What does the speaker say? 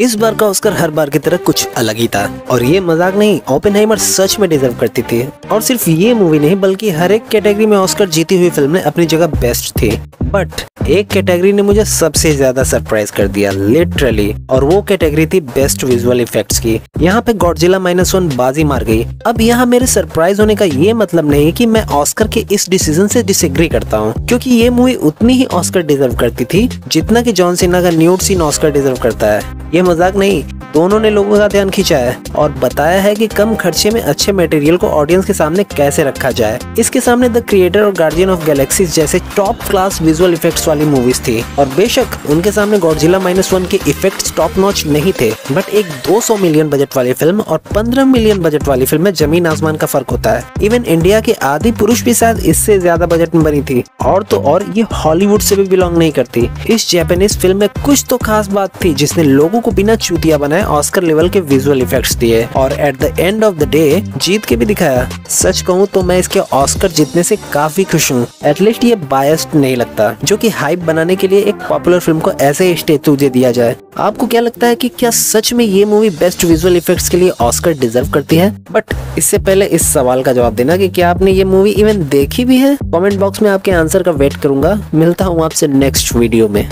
इस बार का ऑस्कर हर बार की तरह कुछ अलग ही था। और ये मज़ाक नहीं ओपन सच में डिजर्व करती थी। और सिर्फ़ ये मूवी नहीं, बल्कि हर एक कैटेगरी में ऑस्कर जीती हुई फ़िल्म अपनी जगह बेस्ट थी। बट एक कैटेगरी ने मुझे सबसे ज़्यादा सरप्राइज़ कर दिया लिटरली और वो कैटेगरी थी बेस्ट विजुअल इफेक्ट्स की। यहाँ पे गॉडजिला माइनस वन बाजी मार गई। अब यहाँ मेरे सरप्राइज़ होने का ये मतलब नहीं कि मैं ऑस्कर के इस डिसीज़न से डिसएग्री करता हूँ, क्योंकि ये मूवी उतनी ही ऑस्कर डिजर्व करती थी, जितना की जॉन सिन्हा का न्यूड सीन ऑस्कर डिजर्व करता है। ये मज़ाक नहीं दोनों ने लोगों का ध्यान खींचा है और बताया है कि कम खर्चे में अच्छे मटेरियल को ऑडियंस के सामने कैसे रखा जाए। इसके सामने द क्रिएटर और गार्जियन ऑफ़ गैलेक्सीज जैसे टॉप क्लास विजुअल इफेक्ट्स वाली मूवीज़ थी और बेशक उनके सामने गॉडजिला माइनस वन के इफेक्ट्स टॉप नॉच नहीं थे बट एक 200 मिलियन बजट वाली फ़िल्म और 15 मिलियन बजट वाली फ़िल्म में ज़मीन आसमान का फ़र्क होता है। इवन इंडिया के आदि पुरुष भी शायद इससे ज़्यादा बजट में बनी थी। और तो और ये हॉलीवुड से भी बिलोंग नहीं करती। इस जैपनीज फ़िल्म में कुछ तो खास बात थी जिसने लोगों को बिना चूतिया बनाए ऑस्कर लेवल के विजुअल इफेक्ट्स दिए और at the end of the day जीत के भी दिखाया। सच कहूँ तो मैं इसके ऑस्कर जीतने से काफ़ी खुश हूँ। एटलीस्ट ये बायस्ड नहीं लगता, जो कि हाइप बनाने के लिए एक पॉपुलर फ़िल्म को ऐसे स्टेचू दे दिया जाए। आपको क्या लगता है कि क्या सच में ये मूवी बेस्ट विजुअल इफेक्ट्स के लिए ऑस्कर डिजर्व करती है? बट इससे पहले इस सवाल का जवाब देना कि क्या आपने ये मूवी इवन देखी भी है? कमेंट बॉक्स में आपके आंसर का वेट करूँगा। मिलता हूँ आपसे नेक्स्ट वीडियो में।